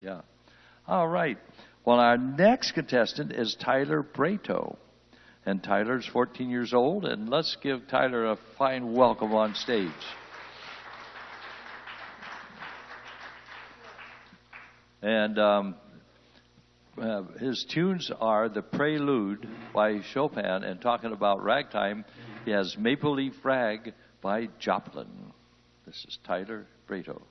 Yeah. All right. Well, our next contestant is Tyler Brato. And Tyler's 14 years old, and let's give Tyler a fine welcome on stage. And um, uh, his tunes are the Prelude by Chopin, and talking about ragtime, he has Maple Leaf Rag by Joplin. This is Tyler Brato.